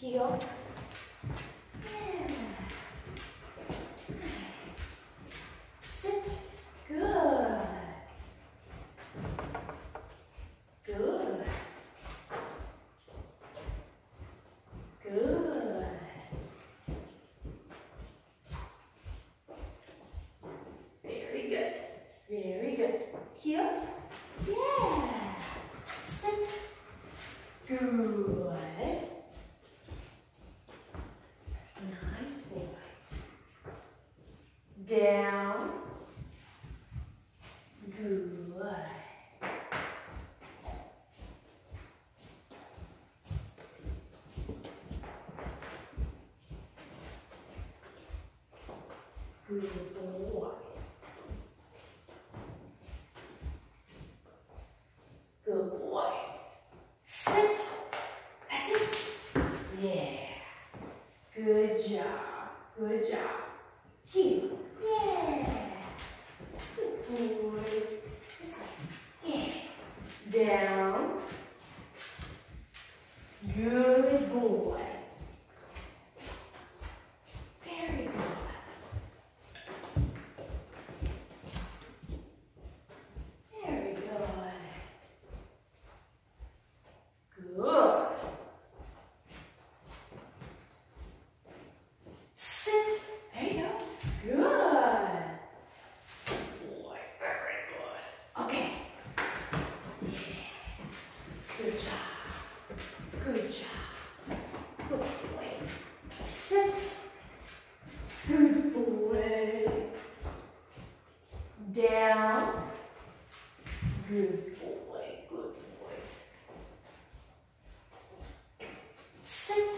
heel. Sit. Good. Good. Good. Very good. Very good. Heel. Yeah. Sit. Good. Nice boy. Down. Good. Good boy. Good boy. Sit. That's it. Yeah. Good job. Good job. Heel. Yeah. Down. Good boy. Very good. Very good. Good. Sit. There you go. Good. Boy, very good. Okay. Yeah. Good job. Good job. Good boy. Sit. Good boy. Down. Good boy. Good boy. Sit.